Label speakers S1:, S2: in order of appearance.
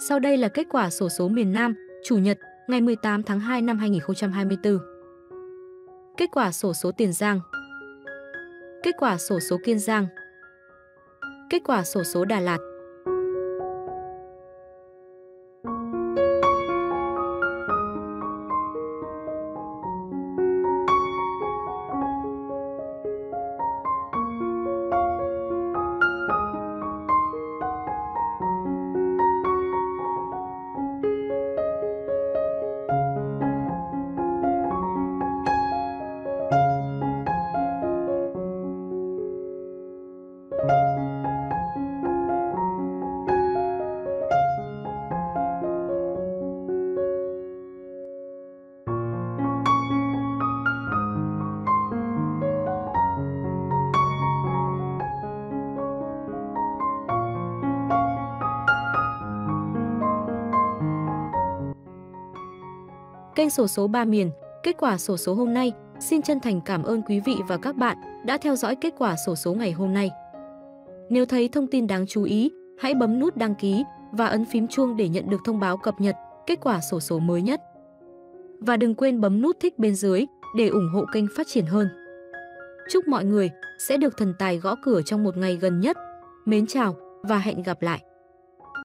S1: Sau đây là kết quả sổ số miền Nam, Chủ nhật, ngày 18 tháng 2 năm 2024. Kết quả sổ số Tiền Giang. Kết quả sổ số Kiên Giang. Kết quả sổ số Đà Lạt. Kênh sổ số 3 miền, kết quả sổ số hôm nay, xin chân thành cảm ơn quý vị và các bạn đã theo dõi kết quả sổ số ngày hôm nay. Nếu thấy thông tin đáng chú ý, hãy bấm nút đăng ký và ấn phím chuông để nhận được thông báo cập nhật kết quả sổ số mới nhất. Và đừng quên bấm nút thích bên dưới để ủng hộ kênh phát triển hơn. Chúc mọi người sẽ được thần tài gõ cửa trong một ngày gần nhất. Mến chào và hẹn gặp lại!